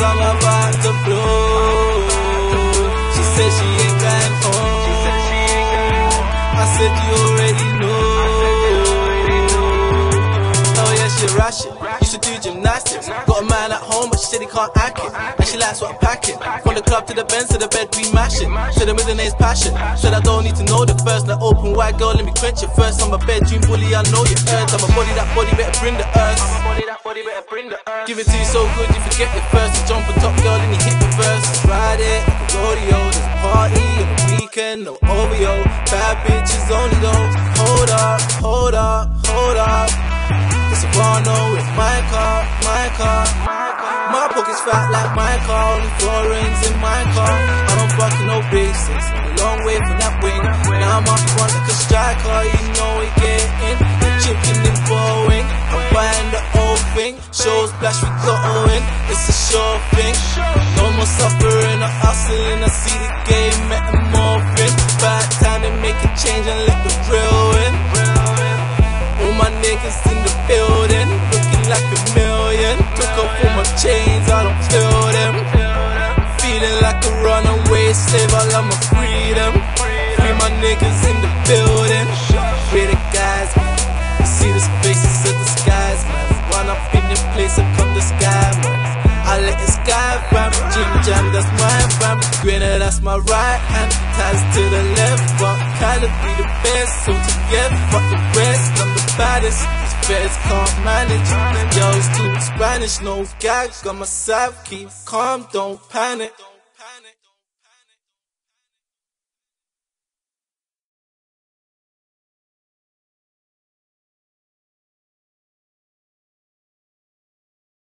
love out the blue. She said she ain't going home. I said you already know. Oh yeah, she rush it. Used to do gymnastics. Got a man at home, but she said he can't hack it. And she likes what I'm packing. From the club to the Benz to the bed, we mash it. Said the middle name's passion. Said I don't need to know the first. Like open wide, girl, let me quench it first. I'm a bedroom bully, I know your urge. I'm a body, that body better bring the earth. Give it to you so good, you forget it first. You jump on top, girl, and you hit the verse. Ride it like a rodeo. There's a party on the weekend, no OVO. Bad bitches only though. Hold up, hold up, hold up. It's a Bono with my car, my car. My pockets fat like my car, only four rings in my car. I don't fuck no basics, long way from that wing. Now I'm up front like a striker, oh, we win. It's a sure thing. No more suffering or hustling, I see the game metamorphing. Bad time to make a change and let the real win. All my niggas in the building, looking like a million. Took off all my chains, I don't feel them. Feeling like a runaway slave, I love my freedom. Free my niggas in the building. Jam, that's my fam. Grinner, that's my right hand. Ties to the left, but kinda be the best. So together, fuck the rest. I'm the baddest. These feds can't manage. Them girls too Spanish, no gag. Got my side, keep calm, don't panic.